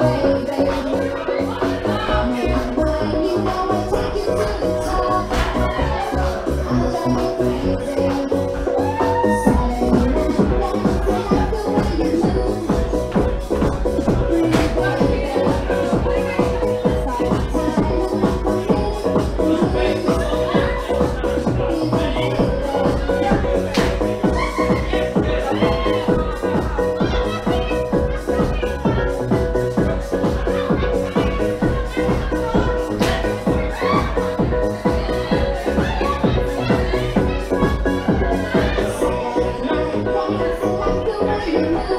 away. Yeah.